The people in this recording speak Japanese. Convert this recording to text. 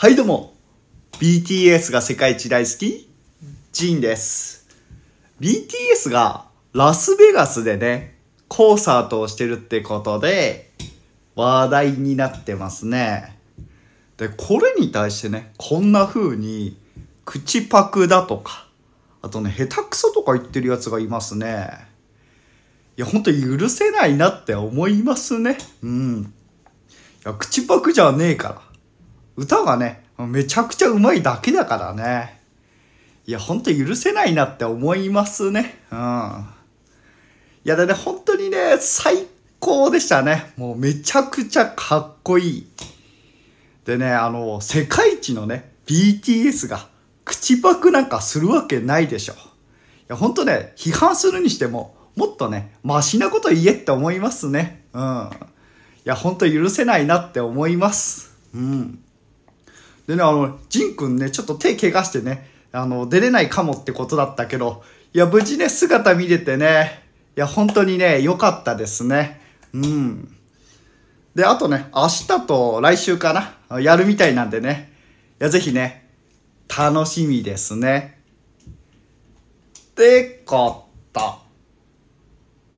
はいどうも。BTS が世界一大好きジンです。BTS がラスベガスでねコンサートをしてるってことで話題になってますね。でこれに対してねこんな風に口パクだとかあとね下手くそとか言ってるやつがいますね。いやほんと許せないなって思いますね。うん。いや口パクじゃねえから。歌がね、めちゃくちゃうまいだけだからね。いや、ほんと許せないなって思いますね。うん。いや、だね、本当にね、最高でしたね。もうめちゃくちゃかっこいい。でね、あの、世界一のね、BTS が口パクなんかするわけないでしょ。いや、ほんとね、批判するにしても、もっとね、マシなこと言えって思いますね。うん。いや、ほんと許せないなって思います。うん。でね、あの、ジンくんね、ちょっと手怪我してね、あの、出れないかもってことだったけど、いや、無事ね、姿見れてね、いや、本当にね、良かったですね。うん。で、あとね、明日と来週かな、やるみたいなんでね、いや、ぜひね、楽しみですね。ってこと。